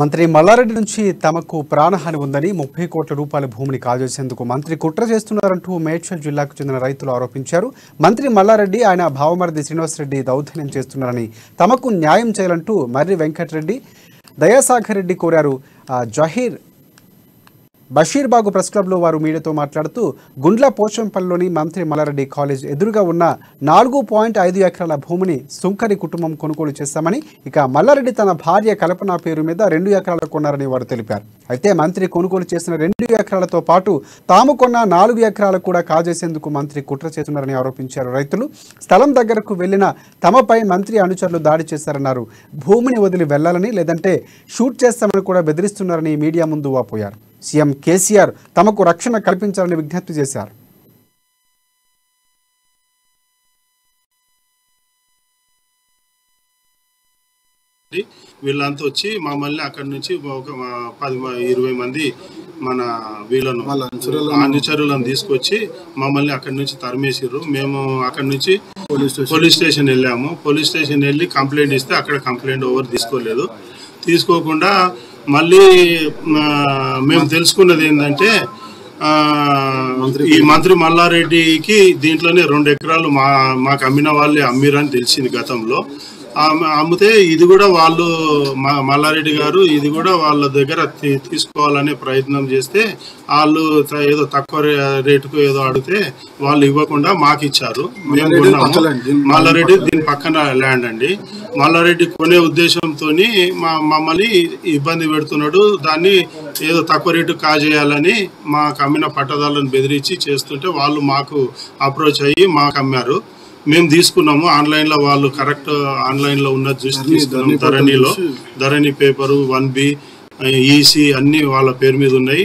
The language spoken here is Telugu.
మంత్రి మల్లారెడ్డి నుంచి తమకు ప్రాణహాని ఉందని ముప్పై కోట్ల రూపాయల భూమిని కాజేసేందుకు మంత్రి కుట్ర చేస్తున్నారంటూ మేడ్చల్ జిల్లాకు చెందిన రైతులు ఆరోపించారు. మంత్రి మల్లారెడ్డి ఆయన భావమరిది శ్రీనివాసరెడ్డి దౌర్జన్యం చేస్తున్నారని తమకు న్యాయం చేయాలంటూ మర్రి వెంకటరెడ్డి దయాసాగర్ రెడ్డి కోరారు. జహీర్ బషీర్బాగు ప్రెస్ క్లబ్లో వారు మీడియాతో మాట్లాడుతూ గుండ్ల పోచంపల్లిలోని మంత్రి మల్లారెడ్డి కాలేజ్ ఎదురుగా ఉన్న నాలుగు పాయింట్ ఐదు ఎకరాల భూమిని సుంకరి కుటుంబం కొనుగోలు చేశామని ఇక మల్లారెడ్డి తన భార్య కల్పన పేరు మీద రెండు ఎకరాలు కొన్నారని వారు తెలిపారు. అయితే మంత్రి కొనుగోలు చేసిన రెండు ఎకరాలతో పాటు తాము కొన్న నాలుగు ఎకరాలు కూడా కాజేసేందుకు మంత్రి కుట్ర చేస్తున్నారని ఆరోపించారు రైతులు. స్థలం దగ్గరకు వెళ్ళిన తమపై మంత్రి అనుచరులు దాడి చేశారన్నారు. భూమిని వదిలి వెళ్ళాలని లేదంటే షూట్ చేస్తామని కూడా బెదిరిస్తున్నారని మీడియా ముందు వాపోయారు. సీఎం కేసీఆర్ తమకు రక్షణ కల్పించాలని విజ్ఞప్తి చేశారు. వీళ్ళంతా వచ్చి మమ్మల్ని అక్కడి నుంచి ఒక పది ఇరవై మంది మన వీళ్ళను అనుచరులను తీసుకొచ్చి మమ్మల్ని అక్కడి నుంచి తరిమేసిర్రు. మేము అక్కడి నుంచి పోలీస్ స్టేషన్ వెళ్ళాము. పోలీస్ స్టేషన్ వెళ్ళి కంప్లైంట్ ఇస్తే అక్కడ కంప్లైంట్ ఓవర్ తీసుకోలేదు. తీసుకోకుండా మళ్ళీ మేము తెలుసుకున్నది ఏంటంటే ఈ మంత్రి మల్లారెడ్డికి దీంట్లోనే రెండు ఎకరాలు మా మాకు అమ్మిన వాళ్ళే అమ్మిరని తెలిసింది గతంలో. అమ్మితే ఇది కూడా వాళ్ళు మా మల్లారెడ్డి గారు ఇది కూడా వాళ్ళ దగ్గర తీసుకోవాలనే ప్రయత్నం చేస్తే వాళ్ళు ఏదో తక్కువ రేటుకు ఏదో అడిగితే వాళ్ళు ఇవ్వకుండా మాకు ఇచ్చారు. మేము కొన్నాము. మల్లారెడ్డి దీని పక్కన ల్యాండ్ అండి. మల్లారెడ్డి కొనే ఉద్దేశంతో మా మమ్మల్ని ఇబ్బంది పెడుతున్నాడు. దాన్ని ఏదో తక్కువ రేటు కాజేయాలని మాకు అమ్మిన పట్టదారులను బెదిరించి చేస్తుంటే వాళ్ళు మాకు అప్రోచ్ అయ్యి మాకు అమ్మారు. మేము తీసుకున్నాము. ఆన్లైన్లో వాళ్ళు కరెక్ట్ ఆన్లైన్లో ఉన్న చూసి తీసుకున్నాం ధరణిలో. Dharani paper one B EC అన్ని వాళ్ళ పేరు మీద ఉన్నాయి.